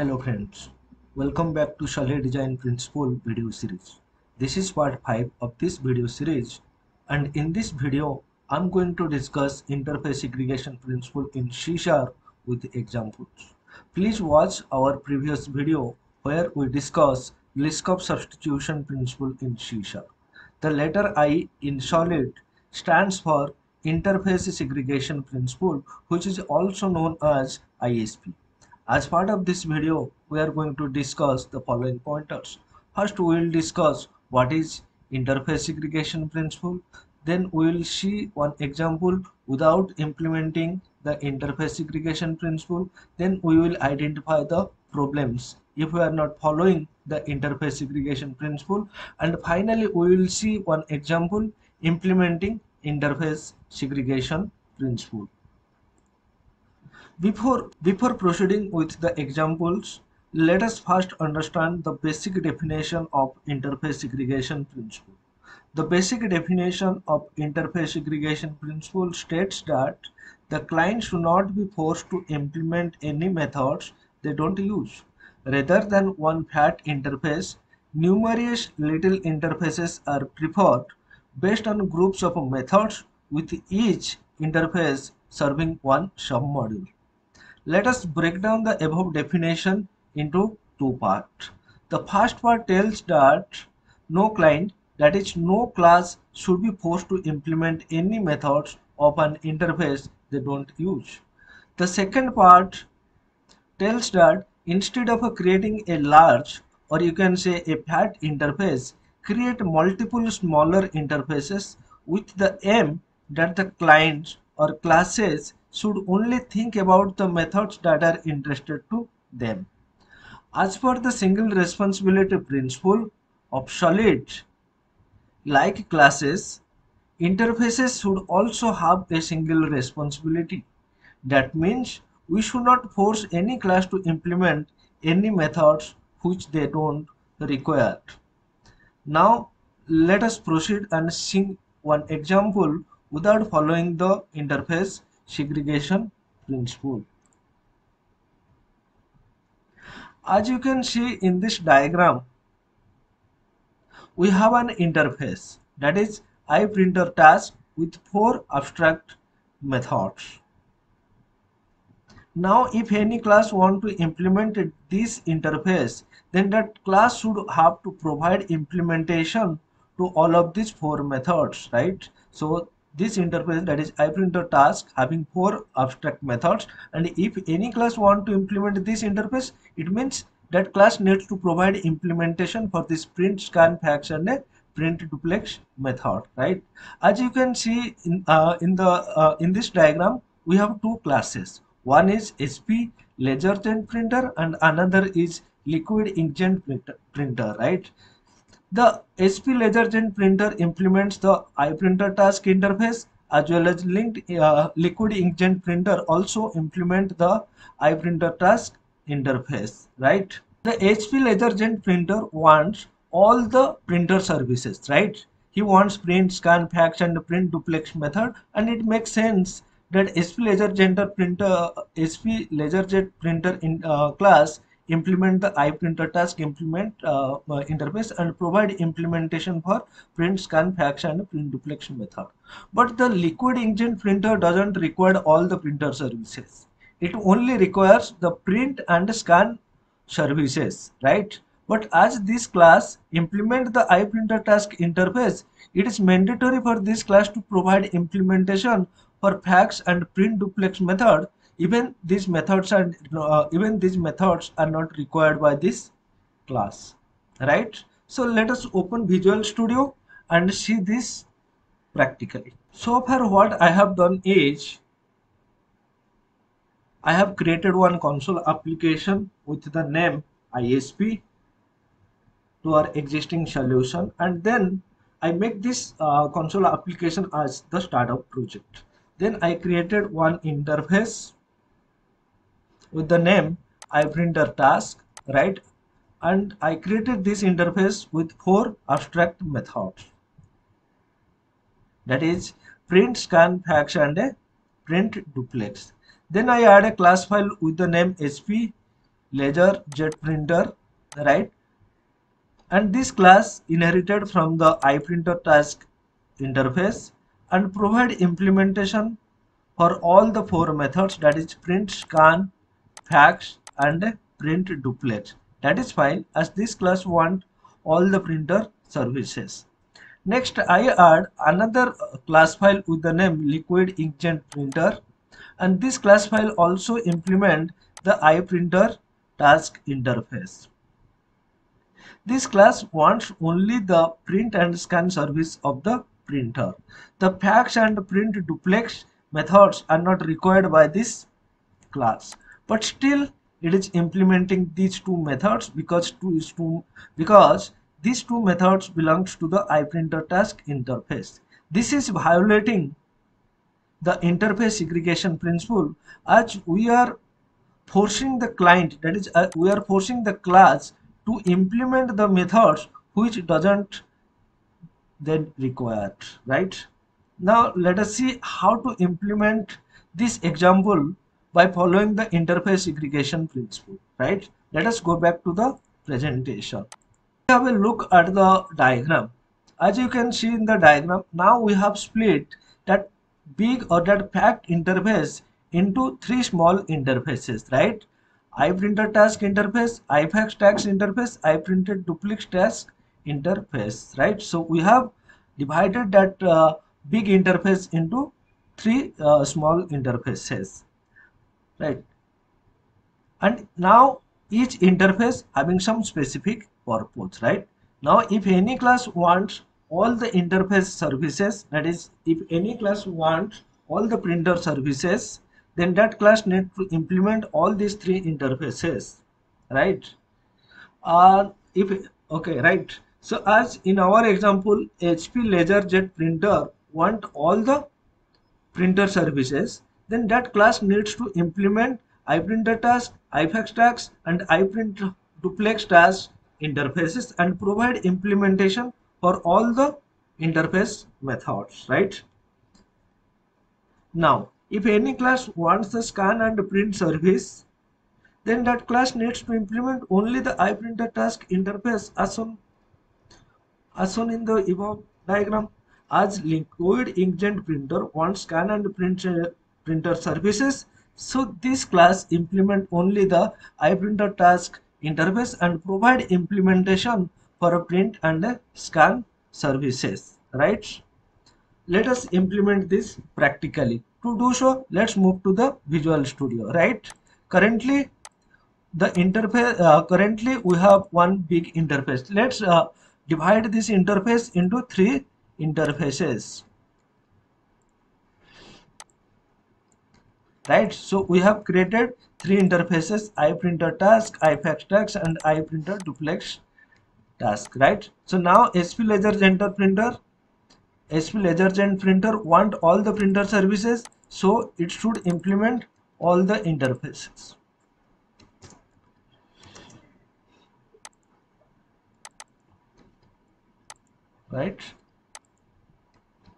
Hello friends, welcome back to Chalet Design Principle video series. This is part 5 of this video series and in this video I'm going to discuss interface segregation principle in C Sharp with examples. Please watch our previous video where we discuss Liskov substitution principle in C Sharp. The letter I in solid stands for interface segregation principle which is also known as ISP. As part of this video, we are going to discuss the following pointers. First, we will discuss what is interface segregation principle. Then we will see one example without implementing the interface segregation principle. Then we will identify the problems if we are not following the interface segregation principle. And finally, we will see one example implementing interface segregation principle. Before, before proceeding with the examples, let us first understand the basic definition of interface segregation principle. The basic definition of interface segregation principle states that the client should not be forced to implement any methods they don't use. Rather than one fat interface, numerous little interfaces are preferred based on groups of methods with each interface serving one submodule. Let us break down the above definition into two parts. The first part tells that no client, that is no class should be forced to implement any methods of an interface they don't use. The second part tells that instead of creating a large or you can say a fat interface, create multiple smaller interfaces with the aim that the clients or classes should only think about the methods that are interested to them. As per the single responsibility principle of solid like classes, interfaces should also have a single responsibility. That means we should not force any class to implement any methods which they don't require. Now let us proceed and see one example without following the interface segregation principle. As you can see in this diagram, we have an interface that is iPrinter task with four abstract methods. Now if any class want to implement this interface, then that class should have to provide implementation to all of these four methods, right? So this interface that is iPrinter task having four abstract methods and if any class want to implement this interface it means that class needs to provide implementation for this print scan fax and a print duplex method right? As you can see in uh, in the uh, in this diagram we have two classes. One is HP LaserJet printer and another is liquid inkjet printer, printer right the HP LaserJet printer implements the iPrinter task interface as well as linked uh, liquid inkjet printer also implement the iPrinter task interface, right? The HP LaserJet printer wants all the printer services, right? He wants print, scan, fax and print duplex method and it makes sense that HP LaserJet printer, HP LaserJet printer in uh, class implement the iPrinter task implement uh, uh, interface and provide implementation for print, scan, fax and print duplex method. But the liquid inkjet printer doesn't require all the printer services. It only requires the print and scan services, right? But as this class implement the iPrinter task interface, it is mandatory for this class to provide implementation for fax and print duplex method even these methods are uh, even these methods are not required by this class right? So let us open visual studio and see this practically so far what i have done is i have created one console application with the name isp to our existing solution and then i make this uh, console application as the startup project. Then i created one interface with the name iPrinter task, right? And I created this interface with four abstract methods. That is print, scan, fax and a print duplex. Then I add a class file with the name sp ledger jet printer right and this class inherited from the iprinter task interface and provide implementation for all the four methods that is print scan fax and print duplex that is fine as this class want all the printer services next i add another uh, class file with the name liquid inkjet printer and this class file also implement the iPrinter task interface. This class wants only the print and scan service of the printer. The fax and print duplex methods are not required by this class, but still it is implementing these two methods because two is two because these two methods belongs to the iPrinter task interface. This is violating the interface segregation principle as we are forcing the client that is uh, we are forcing the class to implement the methods which doesn't then required right now let us see how to implement this example by following the interface segregation principle right let us go back to the presentation We have a look at the diagram as you can see in the diagram now we have split that big or that interface into three small interfaces, right? iPrinter task interface, iFax task interface, iPrinted duplex task interface, right? So we have divided that uh, big interface into three uh, small interfaces, right? And now each interface having some specific purpose, right? Now if any class wants all the interface services that is if any class wants all the printer services then that class need to implement all these three interfaces right uh, if okay right so as in our example hp laserjet printer want all the printer services then that class needs to implement iprinter task ifax task and iprint duplex task interfaces and provide implementation for all the interface methods, right? Now, if any class wants the scan and print service, then that class needs to implement only the iPrinter task interface as shown, as shown in the above diagram. As liquid inkjet printer wants scan and print printer services, so this class implement only the iPrinter task interface and provide implementation for a print and a scan services right? Let us implement this practically. To do so let's move to the visual studio right? Currently the interface uh, currently we have one big interface. Let's uh, divide this interface into three interfaces right? So we have created three interfaces iprinter task ifax and iprinter duplex task right? So now HP LaserJet printer HP LaserJet printer want all the printer services so it should implement all the interfaces. Right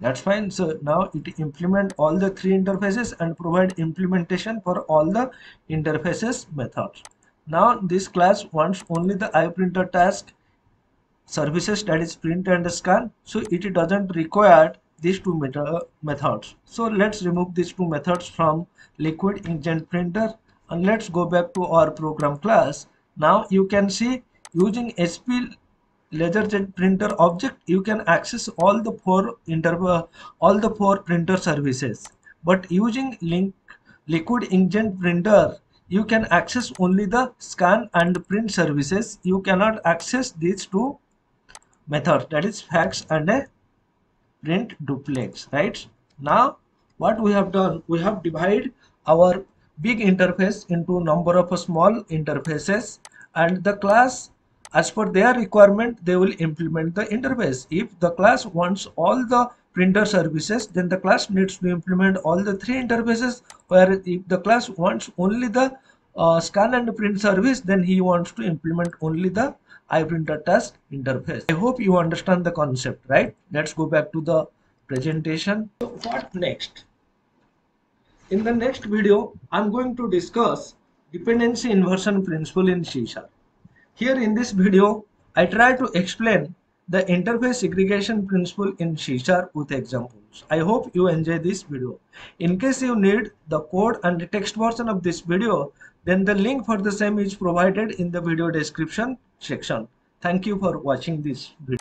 that's fine. So now it implement all the three interfaces and provide implementation for all the interfaces methods. Now this class wants only the iprinter task services that is print and scan. So it doesn't require these two methods. So let's remove these two methods from liquid inkjet printer and let's go back to our program class. Now you can see using HP laserjet printer object you can access all the four inter all the four printer services. But using link liquid inkjet printer you can access only the scan and print services. You cannot access these two methods, that is fax and a print duplex right? Now what we have done we have divided our big interface into number of small interfaces and the class as per their requirement they will implement the interface if the class wants all the printer services then the class needs to implement all the three interfaces where if the class wants only the uh, scan and print service then he wants to implement only the iPrinter task interface. I hope you understand the concept, right? Let's go back to the presentation. So what next? In the next video, I'm going to discuss dependency inversion principle in C sharp. Here in this video, I try to explain the interface segregation principle in C sharp with examples. I hope you enjoy this video. In case you need the code and the text version of this video, then the link for the same is provided in the video description section. Thank you for watching this video.